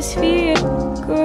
es feel.